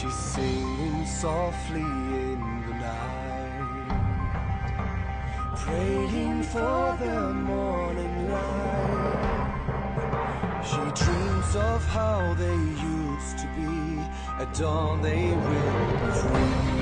She's singing softly in the night, praying for the morning light. She dreams of how they used to be. At dawn they will be free.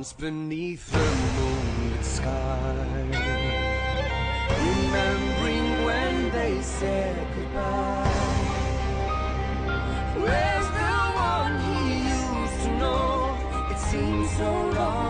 Mourns beneath the moonlit sky, remembering when they said goodbye. Where's the one he used to know? It seems so long